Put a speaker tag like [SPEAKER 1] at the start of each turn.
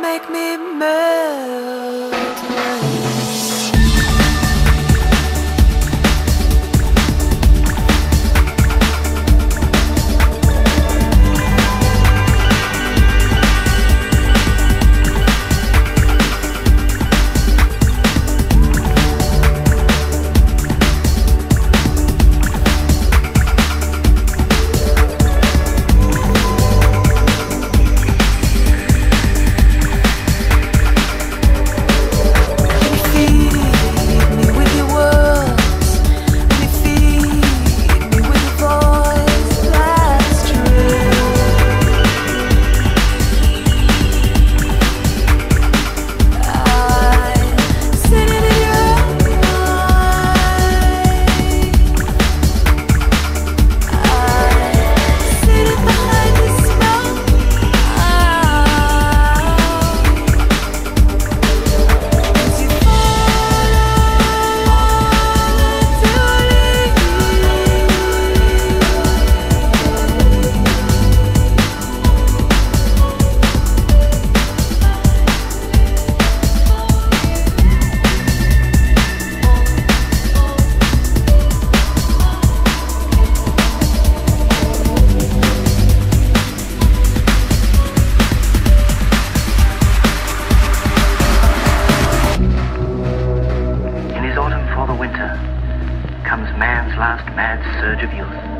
[SPEAKER 1] make me melt. Last mad surge of youth.